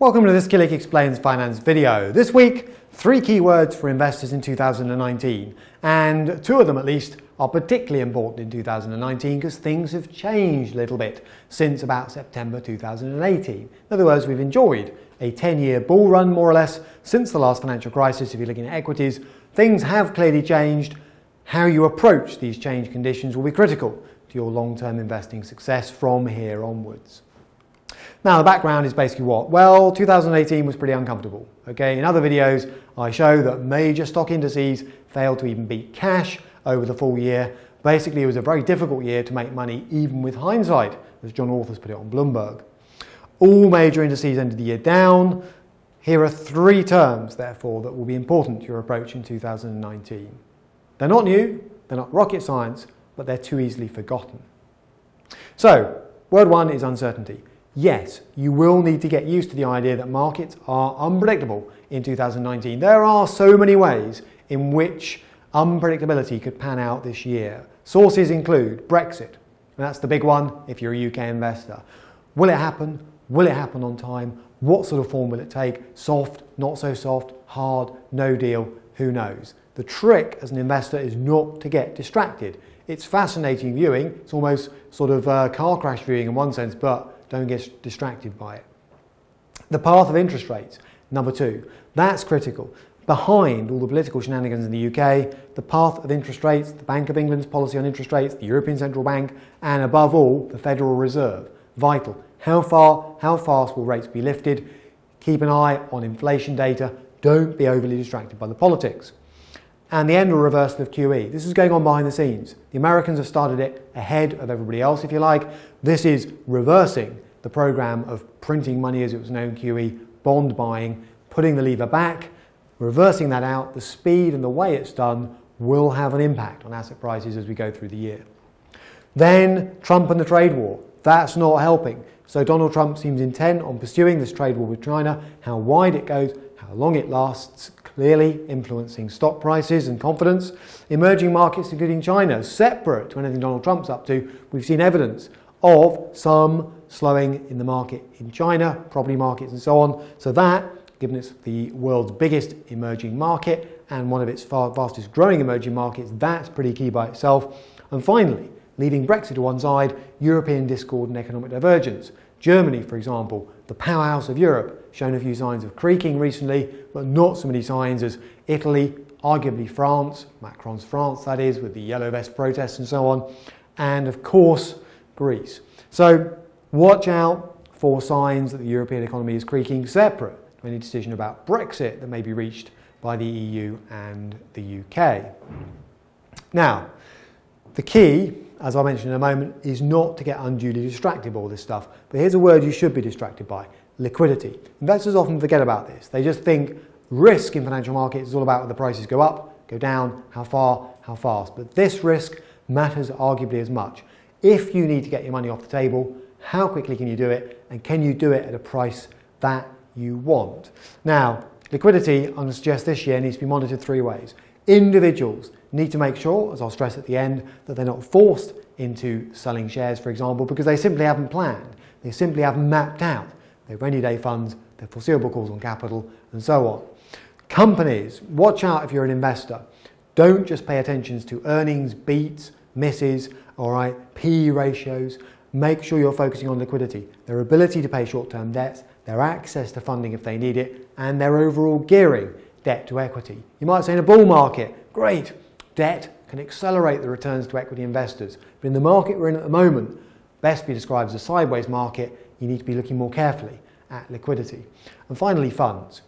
Welcome to this Killik Explains Finance video. This week, three keywords for investors in 2019, and two of them at least are particularly important in 2019 because things have changed a little bit since about September 2018. In other words, we've enjoyed a 10-year bull run more or less since the last financial crisis if you're looking at equities. Things have clearly changed. How you approach these changed conditions will be critical to your long-term investing success from here onwards. Now, the background is basically what? Well, 2018 was pretty uncomfortable. Okay, in other videos, I show that major stock indices failed to even beat cash over the full year. Basically, it was a very difficult year to make money, even with hindsight, as John Authers put it on Bloomberg. All major indices ended the year down. Here are three terms, therefore, that will be important to your approach in 2019. They're not new, they're not rocket science, but they're too easily forgotten. So, word one is uncertainty yes, you will need to get used to the idea that markets are unpredictable in 2019. There are so many ways in which unpredictability could pan out this year. Sources include Brexit, and that's the big one if you're a UK investor. Will it happen? Will it happen on time? What sort of form will it take? Soft, not so soft, hard, no deal, who knows? The trick as an investor is not to get distracted. It's fascinating viewing, it's almost sort of uh, car crash viewing in one sense, but don't get distracted by it. The path of interest rates, number two. That's critical. Behind all the political shenanigans in the UK, the path of interest rates, the Bank of England's policy on interest rates, the European Central Bank, and above all, the Federal Reserve. Vital. How far, how fast will rates be lifted? Keep an eye on inflation data. Don't be overly distracted by the politics. And the end or reversal of QE. This is going on behind the scenes. The Americans have started it ahead of everybody else, if you like. This is reversing the program of printing money as it was known QE, bond buying, putting the lever back, reversing that out, the speed and the way it's done will have an impact on asset prices as we go through the year. Then Trump and the trade war. That's not helping. So Donald Trump seems intent on pursuing this trade war with China. How wide it goes, how long it lasts, clearly influencing stock prices and confidence. Emerging markets, including China, separate to anything Donald Trump's up to, we've seen evidence of some slowing in the market in China, property markets and so on. So that, given it's the world's biggest emerging market and one of its fastest growing emerging markets, that's pretty key by itself. And finally, leaving Brexit to one side, European discord and economic divergence. Germany, for example, the powerhouse of Europe, shown a few signs of creaking recently, but not so many signs as Italy, arguably France, Macron's France that is, with the yellow vest protests and so on, and of course, Greece. So Watch out for signs that the European economy is creaking separate to any decision about Brexit that may be reached by the EU and the UK. Now, the key, as I mentioned in a moment, is not to get unduly distracted by all this stuff. But here's a word you should be distracted by liquidity. Investors often forget about this. They just think risk in financial markets is all about whether prices go up, go down, how far, how fast. But this risk matters arguably as much. If you need to get your money off the table, how quickly can you do it? And can you do it at a price that you want? Now, liquidity, I'm going to suggest this year, needs to be monitored three ways. Individuals need to make sure, as I'll stress at the end, that they're not forced into selling shares, for example, because they simply haven't planned. They simply haven't mapped out their rainy day funds, their foreseeable calls on capital, and so on. Companies, watch out if you're an investor. Don't just pay attention to earnings, beats, misses, all right, P ratios make sure you're focusing on liquidity, their ability to pay short-term debts, their access to funding if they need it, and their overall gearing, debt to equity. You might say in a bull market, great, debt can accelerate the returns to equity investors. But in the market we're in at the moment, best be described as a sideways market, you need to be looking more carefully at liquidity. And finally, funds.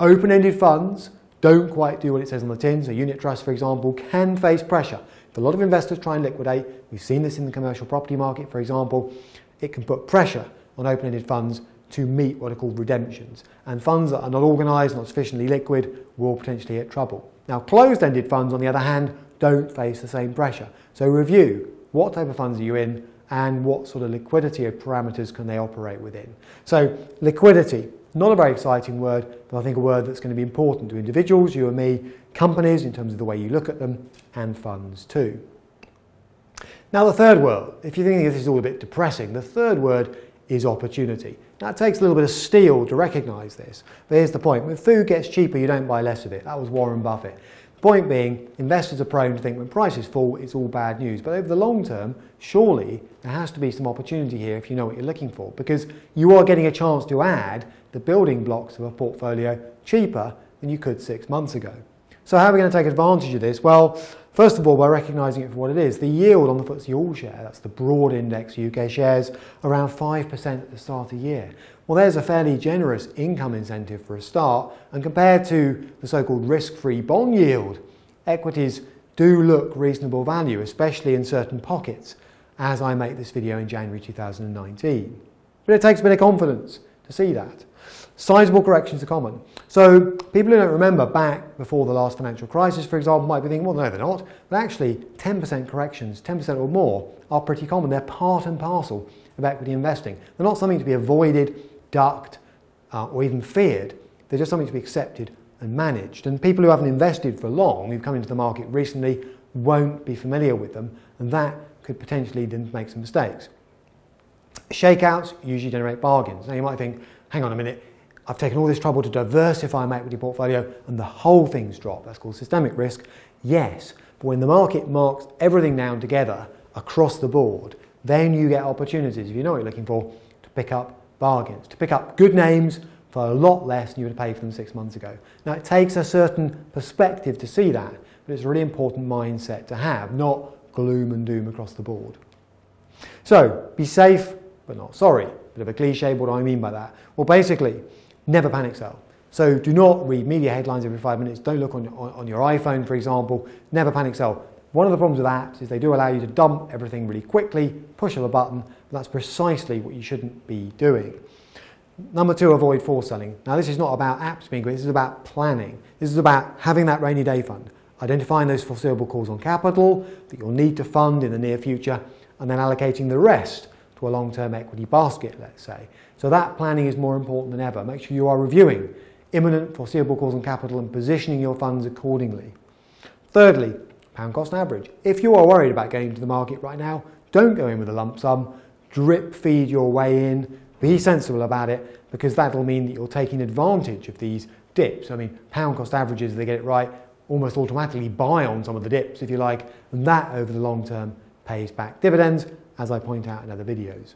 Open-ended funds don't quite do what it says on the tin. So unit trusts, for example, can face pressure if a lot of investors try and liquidate, we've seen this in the commercial property market, for example, it can put pressure on open-ended funds to meet what are called redemptions. And funds that are not organised, not sufficiently liquid, will potentially hit trouble. Now, closed-ended funds, on the other hand, don't face the same pressure. So review what type of funds are you in and what sort of liquidity parameters can they operate within. So liquidity, not a very exciting word, but I think a word that's going to be important to individuals, you and me, companies in terms of the way you look at them, and funds too. Now the third word, if you think this is all a bit depressing, the third word is opportunity. Now, it takes a little bit of steel to recognise this, but here's the point. When food gets cheaper, you don't buy less of it. That was Warren Buffett. Point being, investors are prone to think when prices fall, it's all bad news. But over the long term, surely there has to be some opportunity here if you know what you're looking for, because you are getting a chance to add the building blocks of a portfolio cheaper than you could six months ago. So how are we going to take advantage of this? Well, first of all, by recognising it for what it is. The yield on the FTSE All Share, that's the broad index UK shares, around 5% at the start of the year. Well, there's a fairly generous income incentive for a start, and compared to the so-called risk-free bond yield, equities do look reasonable value, especially in certain pockets, as I make this video in January 2019. But it takes a bit of confidence see that. Sizable corrections are common. So people who don't remember back before the last financial crisis, for example, might be thinking, well, no, they're not. But actually, 10% corrections, 10% or more, are pretty common. They're part and parcel of equity investing. They're not something to be avoided, ducked, uh, or even feared. They're just something to be accepted and managed. And people who haven't invested for long, who've come into the market recently, won't be familiar with them, and that could potentially lead them to make some mistakes. Shakeouts usually generate bargains. Now you might think, hang on a minute, I've taken all this trouble to diversify my equity portfolio and the whole thing's dropped. That's called systemic risk. Yes, but when the market marks everything down together across the board, then you get opportunities, if you know what you're looking for, to pick up bargains, to pick up good names for a lot less than you would have paid for them six months ago. Now, it takes a certain perspective to see that, but it's a really important mindset to have, not gloom and doom across the board. So, be safe, but not sorry. Bit of a cliche, what do I mean by that? Well, basically, never panic sell. So do not read media headlines every five minutes. Don't look on, on, on, your iPhone, for example. Never panic sell. One of the problems with apps is they do allow you to dump everything really quickly, push of a button. That's precisely what you shouldn't be doing. Number two, avoid force selling. Now, this is not about apps being great. This is about planning. This is about having that rainy day fund, identifying those foreseeable calls on capital that you'll need to fund in the near future, and then allocating the rest to a long-term equity basket, let's say. So that planning is more important than ever. Make sure you are reviewing imminent foreseeable calls on capital and positioning your funds accordingly. Thirdly, pound cost average. If you are worried about getting into the market right now, don't go in with a lump sum. Drip feed your way in. Be sensible about it because that'll mean that you're taking advantage of these dips. I mean, pound cost averages, they get it right, almost automatically buy on some of the dips, if you like, and that over the long term pays back dividends, as I point out in other videos.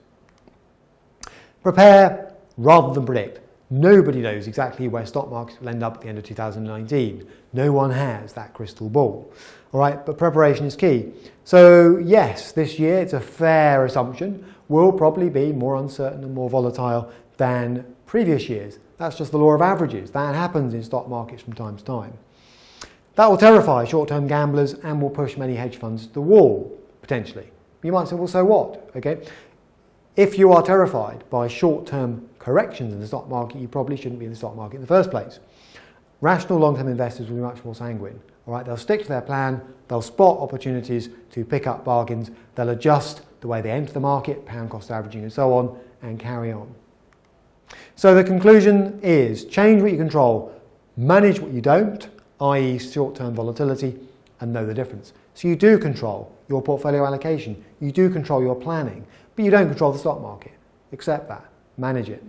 Prepare rather than predict. Nobody knows exactly where stock markets will end up at the end of 2019. No one has that crystal ball. All right, but preparation is key. So, yes, this year it's a fair assumption will probably be more uncertain and more volatile than previous years. That's just the law of averages. That happens in stock markets from time to time. That will terrify short term gamblers and will push many hedge funds to the wall, potentially. You might say, well, so what? Okay. If you are terrified by short-term corrections in the stock market, you probably shouldn't be in the stock market in the first place. Rational long-term investors will be much more sanguine. All right, they'll stick to their plan, they'll spot opportunities to pick up bargains, they'll adjust the way they enter the market, pound cost averaging and so on, and carry on. So the conclusion is change what you control, manage what you don't, i.e. short-term volatility, and know the difference. So you do control your portfolio allocation, you do control your planning, but you don't control the stock market. Accept that. Manage it.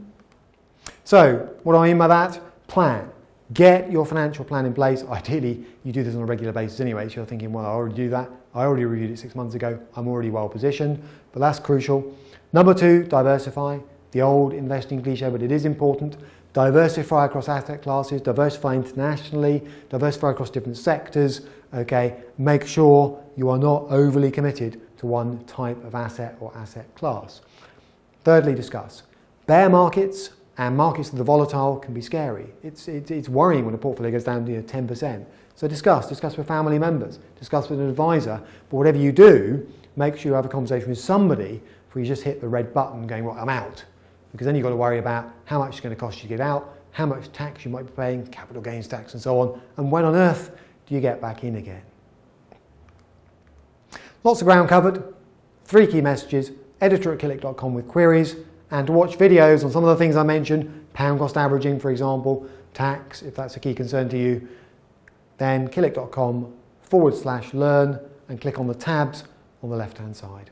So, what do I mean by that? Plan. Get your financial plan in place. Ideally, you do this on a regular basis anyway. So you're thinking, well, I already do that. I already reviewed it six months ago. I'm already well positioned. But that's crucial. Number two, diversify. The old investing cliche, but it is important. Diversify across asset classes, diversify internationally, diversify across different sectors. Okay, make sure you are not overly committed to one type of asset or asset class. Thirdly, discuss. Bear markets and markets that are volatile can be scary. It's, it's, worrying when a portfolio goes down to 10%. So discuss, discuss with family members, discuss with an advisor. But whatever you do, make sure you have a conversation with somebody before you just hit the red button going, well, I'm out. Because then you've got to worry about how much it's going to cost you to get out, how much tax you might be paying, capital gains tax and so on, and when on earth do you get back in again? Lots of ground covered, three key messages, editor at killik.com with queries, and to watch videos on some of the things I mentioned, pound cost averaging, for example, tax, if that's a key concern to you, then killik.com forward slash learn and click on the tabs on the left hand side.